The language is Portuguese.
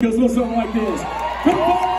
Because with something like this. Come on!